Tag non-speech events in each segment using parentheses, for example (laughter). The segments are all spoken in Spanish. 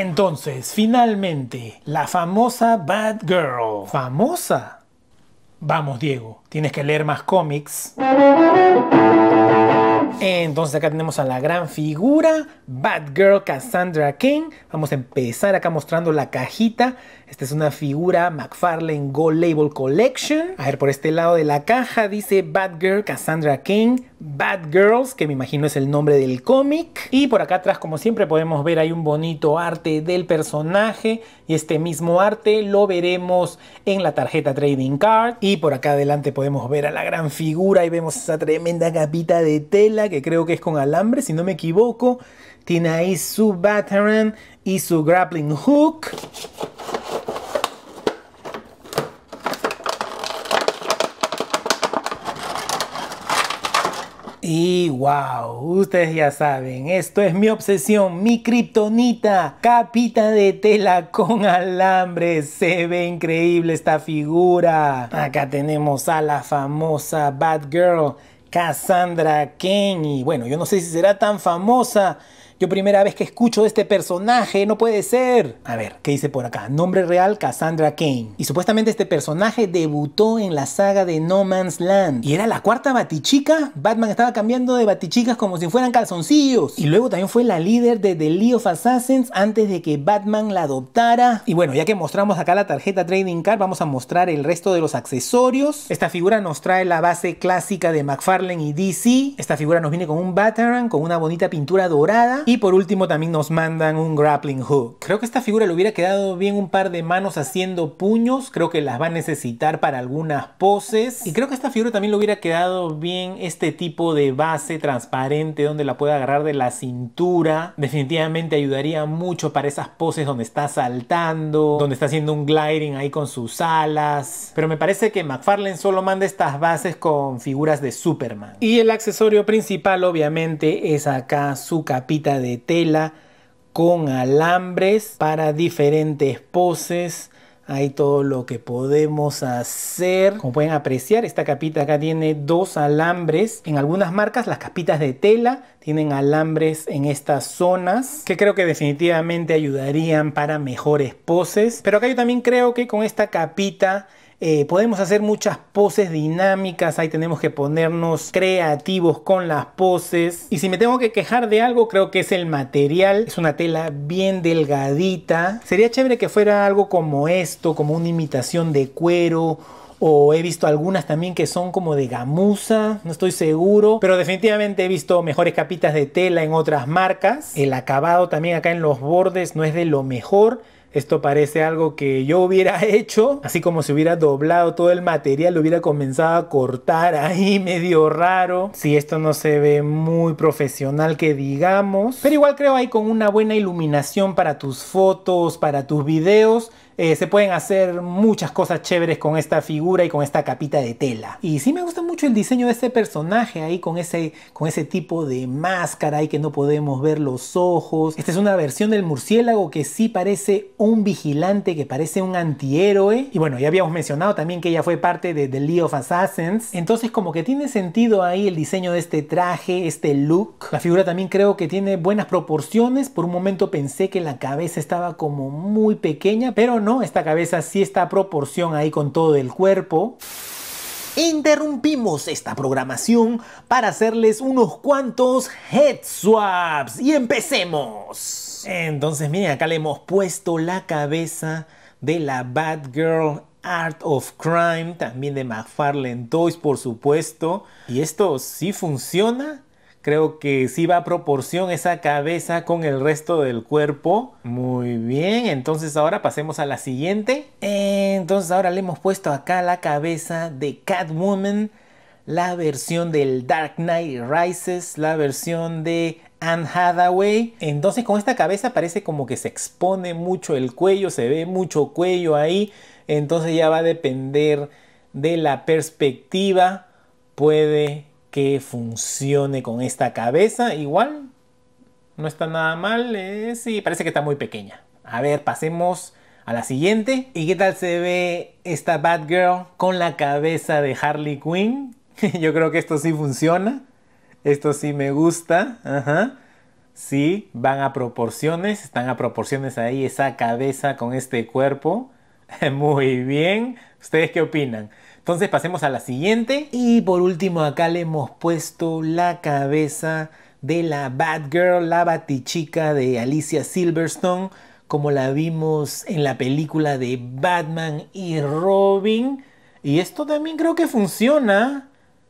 Entonces, finalmente, la famosa Batgirl. ¿Famosa? Vamos, Diego, tienes que leer más cómics. Entonces acá tenemos a la gran figura, Batgirl Cassandra King. Vamos a empezar acá mostrando la cajita. Esta es una figura McFarlane Gold Label Collection. A ver, por este lado de la caja dice Batgirl Cassandra King, Bad Girls, que me imagino es el nombre del cómic. Y por acá atrás, como siempre, podemos ver ahí un bonito arte del personaje. Y este mismo arte lo veremos en la tarjeta Trading Card. Y por acá adelante podemos ver a la gran figura y vemos esa tremenda capita de tela que creo que es con alambre, si no me equivoco. Tiene ahí su Batarang y su Grappling Hook. Y wow, ustedes ya saben, esto es mi obsesión, mi kriptonita, capita de tela con alambre. Se ve increíble esta figura. Acá tenemos a la famosa Batgirl, Cassandra Ken. Y bueno, yo no sé si será tan famosa yo primera vez que escucho de este personaje, no puede ser. A ver, ¿qué dice por acá? Nombre real, Cassandra Kane. Y supuestamente este personaje debutó en la saga de No Man's Land. Y era la cuarta batichica. Batman estaba cambiando de batichicas como si fueran calzoncillos. Y luego también fue la líder de The League of Assassins antes de que Batman la adoptara. Y bueno, ya que mostramos acá la tarjeta Trading Card, vamos a mostrar el resto de los accesorios. Esta figura nos trae la base clásica de McFarlane y DC. Esta figura nos viene con un Batarang, con una bonita pintura dorada y por último también nos mandan un grappling hook. Creo que esta figura le hubiera quedado bien un par de manos haciendo puños. Creo que las va a necesitar para algunas poses. Y creo que esta figura también le hubiera quedado bien este tipo de base transparente donde la pueda agarrar de la cintura. Definitivamente ayudaría mucho para esas poses donde está saltando, donde está haciendo un gliding ahí con sus alas. Pero me parece que McFarlane solo manda estas bases con figuras de Superman. Y el accesorio principal obviamente es acá su capita de tela con alambres para diferentes poses. Hay todo lo que podemos hacer. Como pueden apreciar, esta capita acá tiene dos alambres. En algunas marcas, las capitas de tela tienen alambres en estas zonas que creo que definitivamente ayudarían para mejores poses. Pero acá yo también creo que con esta capita eh, podemos hacer muchas poses dinámicas, ahí tenemos que ponernos creativos con las poses. Y si me tengo que quejar de algo, creo que es el material. Es una tela bien delgadita. Sería chévere que fuera algo como esto, como una imitación de cuero o he visto algunas también que son como de gamuza, no estoy seguro, pero definitivamente he visto mejores capitas de tela en otras marcas. El acabado también acá en los bordes no es de lo mejor. Esto parece algo que yo hubiera (laughs) hecho, así como si hubiera doblado todo el material, lo hubiera comenzado a cortar ahí (laughs) medio raro. Si esto no se ve muy profesional que digamos, pero igual creo ahí con una buena iluminación para tus fotos, para tus videos, eh, se pueden hacer muchas cosas chéveres con esta figura y con esta capita de tela. Y sí me gusta mucho el diseño de este personaje ahí con ese, con ese tipo de máscara ahí que no podemos ver los ojos. Esta es una versión del murciélago que sí parece un vigilante, que parece un antihéroe. Y bueno, ya habíamos mencionado también que ella fue parte de The League of Assassins. Entonces como que tiene sentido ahí el diseño de este traje, este look. La figura también creo que tiene buenas proporciones. Por un momento pensé que la cabeza estaba como muy pequeña, pero no, esta cabeza sí está a proporción ahí con todo el cuerpo. Interrumpimos esta programación para hacerles unos cuantos head swaps y empecemos. Entonces miren, acá le hemos puesto la cabeza de la Batgirl Art of Crime, también de McFarlane Toys por supuesto. Y esto sí funciona. Creo que sí va a proporción esa cabeza con el resto del cuerpo. Muy bien, entonces ahora pasemos a la siguiente. Entonces ahora le hemos puesto acá la cabeza de Catwoman, la versión del Dark Knight Rises, la versión de Anne Hathaway. Entonces con esta cabeza parece como que se expone mucho el cuello, se ve mucho cuello ahí. Entonces ya va a depender de la perspectiva. Puede que funcione con esta cabeza. Igual, no está nada mal. Eh, parece que está muy pequeña. A ver, pasemos a la siguiente. ¿Y qué tal se ve esta Batgirl con la cabeza de Harley Quinn? (laughs) Yo creo que esto sí funciona. Esto sí me gusta. Ajá. Sí, van a proporciones, están a proporciones ahí esa cabeza con este cuerpo. (laughs) Muy bien. ¿Ustedes qué opinan? Entonces pasemos a la siguiente. Y por último acá le hemos puesto la cabeza de la Batgirl, la batichica de Alicia Silverstone, como la vimos en la película de Batman y Robin. Y esto también creo que funciona.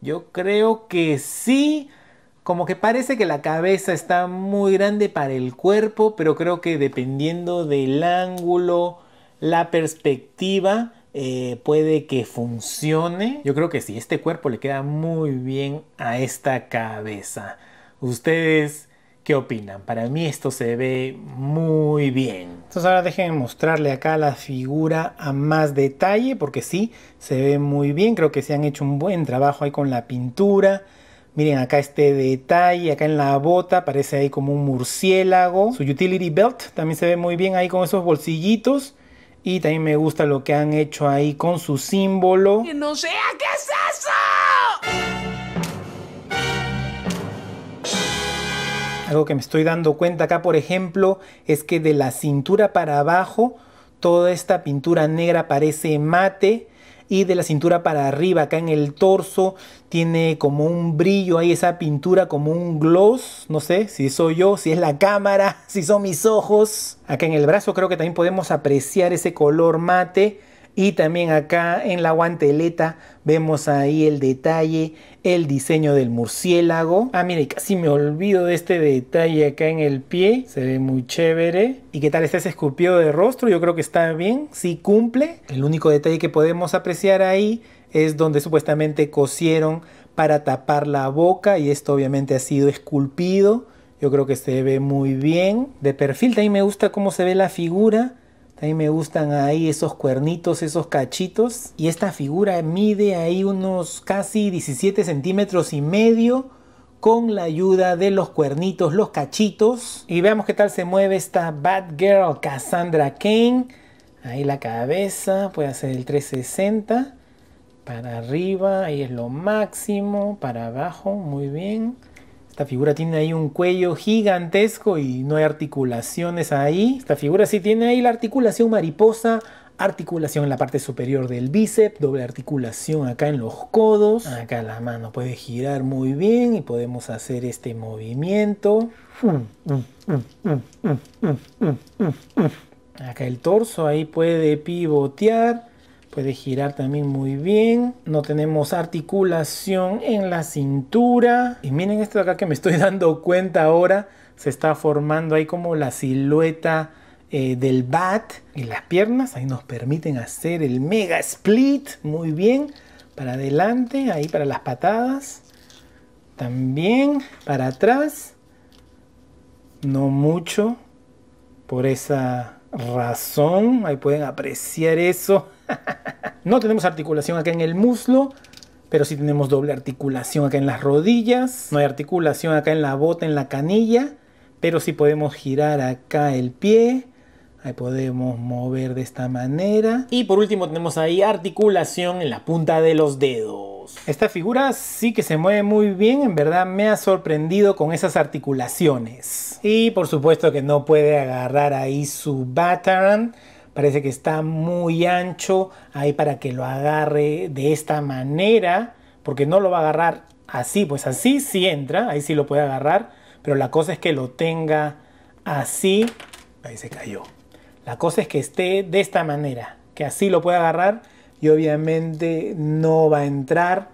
Yo creo que sí. Como que parece que la cabeza está muy grande para el cuerpo, pero creo que dependiendo del ángulo, la perspectiva, eh, puede que funcione. Yo creo que sí, este cuerpo le queda muy bien a esta cabeza. ¿Ustedes qué opinan? Para mí esto se ve muy bien. Entonces ahora déjenme mostrarle acá la figura a más detalle porque sí, se ve muy bien. Creo que se han hecho un buen trabajo ahí con la pintura. Miren acá este detalle, acá en la bota parece ahí como un murciélago. Su utility belt también se ve muy bien ahí con esos bolsillitos. Y también me gusta lo que han hecho ahí con su símbolo. ¡Que no sea qué es eso! Algo que me estoy dando cuenta acá, por ejemplo, es que de la cintura para abajo, toda esta pintura negra parece mate. Y de la cintura para arriba, acá en el torso, tiene como un brillo ahí, esa pintura como un gloss. No sé si soy yo, si es la cámara, (laughs) si son mis ojos. Acá en el brazo creo que también podemos apreciar ese color mate y también acá en la guanteleta vemos ahí el detalle, el diseño del murciélago. Ah, mire, casi me olvido de este detalle acá en el pie. Se ve muy chévere. ¿Y qué tal está ese esculpido de rostro? Yo creo que está bien, sí cumple. El único detalle que podemos apreciar ahí es donde supuestamente cosieron para tapar la boca y esto obviamente ha sido esculpido. Yo creo que se ve muy bien. De perfil también me gusta cómo se ve la figura. También me gustan ahí esos cuernitos, esos cachitos. Y esta figura mide ahí unos casi 17 centímetros y medio con la ayuda de los cuernitos, los cachitos. Y veamos qué tal se mueve esta Batgirl Cassandra Kane. Ahí la cabeza, puede hacer el 360. Para arriba, ahí es lo máximo. Para abajo, muy bien. Esta figura tiene ahí un cuello gigantesco y no hay articulaciones ahí. Esta figura sí tiene ahí la articulación mariposa, articulación en la parte superior del bíceps, doble articulación acá en los codos. Acá la mano puede girar muy bien y podemos hacer este movimiento. Acá el torso ahí puede pivotear. Puede girar también muy bien. No tenemos articulación en la cintura. Y miren esto de acá que me estoy (laughs) dando cuenta ahora. Se está formando ahí como la silueta eh, del bat. Y las piernas ahí nos permiten hacer el mega split. Muy bien. Para adelante, ahí para las patadas. También para atrás. No mucho. Por esa razón. Ahí pueden apreciar eso. No tenemos articulación acá en el muslo, pero sí tenemos doble articulación acá en las rodillas. No hay articulación acá en la bota, en la canilla, pero sí podemos girar acá el pie. Ahí podemos mover de esta manera. Y por último tenemos ahí articulación en la punta de los dedos. Esta figura sí que se mueve muy bien, en verdad me ha sorprendido con esas articulaciones. Y por supuesto que no puede agarrar ahí su Batarang parece que está muy ancho ahí para que lo agarre de esta manera, porque no lo va a agarrar así, pues así sí entra, ahí sí lo puede agarrar, pero la cosa es que lo tenga así, ahí se cayó. La cosa es que esté de esta manera, que así lo puede agarrar y obviamente no va a entrar.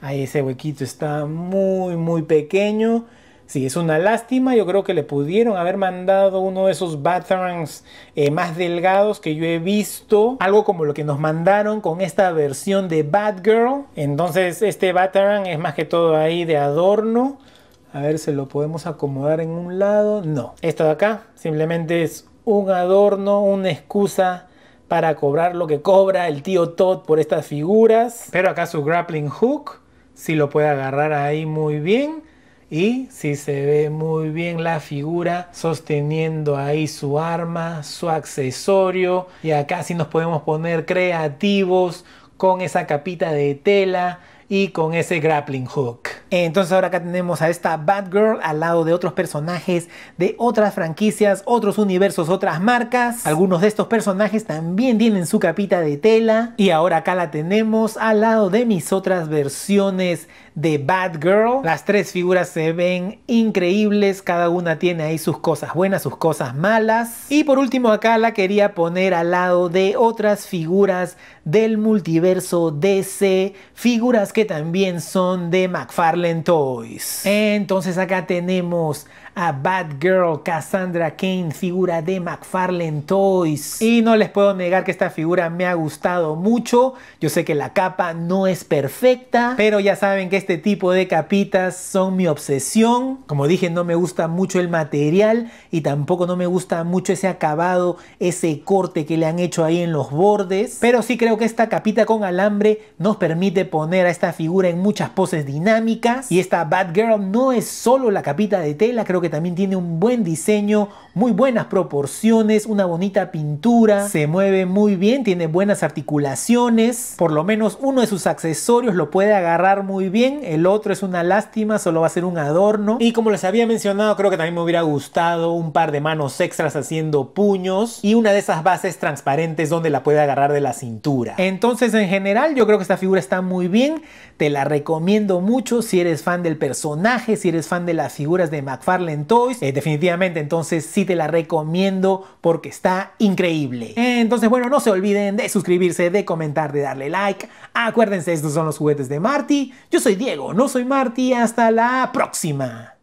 Ahí ese huequito está muy muy pequeño Sí, es una lástima. Yo creo que le pudieron haber mandado uno de esos Batarangs eh, más delgados que yo he visto. Algo como lo que nos mandaron con esta versión de Batgirl. Entonces este Batarang es más que todo ahí de adorno. A ver si lo podemos acomodar en un lado. No, esto de acá simplemente es un adorno, una excusa para cobrar lo que cobra el tío Todd por estas figuras. Pero acá su grappling hook sí lo puede agarrar ahí muy bien y si se ve muy bien la figura sosteniendo ahí su arma, su accesorio y acá sí nos podemos poner creativos con esa capita de tela y con ese grappling hook. Entonces ahora acá tenemos a esta Batgirl al lado de otros personajes de otras franquicias, otros universos, otras marcas. Algunos de estos personajes también tienen su capita de tela. Y ahora acá la tenemos al lado de mis otras versiones de Batgirl. Las tres figuras se ven increíbles, cada una tiene ahí sus cosas buenas, sus cosas malas. Y por último acá la quería poner al lado de otras figuras del multiverso DC, figuras que también son de McFarlane Toys. Entonces acá tenemos a Batgirl Cassandra Kane, figura de McFarlane Toys. Y no les puedo negar que esta figura me ha gustado mucho. Yo sé que la capa no es perfecta, pero ya saben que este tipo de capitas son mi obsesión. Como dije, no me gusta mucho el material y tampoco no me gusta mucho ese acabado, ese corte que le han hecho ahí en los bordes. Pero sí creo que esta capita con alambre nos permite poner a figura en muchas poses dinámicas. Y esta Batgirl no es solo la capita de tela, creo que también tiene un buen diseño, muy buenas proporciones, una bonita pintura, se mueve muy bien, tiene buenas articulaciones, por lo menos uno de sus accesorios lo puede agarrar muy bien, el otro es una lástima, solo va a ser un adorno. Y como les había mencionado, creo que también me hubiera gustado un par de manos extras haciendo puños y una de esas bases transparentes donde la puede agarrar de la cintura. Entonces en general yo creo que esta figura está muy bien, te la recomiendo mucho si eres fan del personaje, si eres fan de las figuras de McFarlane Toys. Eh, definitivamente entonces sí te la recomiendo porque está increíble. Entonces bueno, no se olviden de suscribirse, de comentar, de darle like. Acuérdense, estos son los juguetes de Marty. Yo soy Diego, no soy Marty. Hasta la próxima.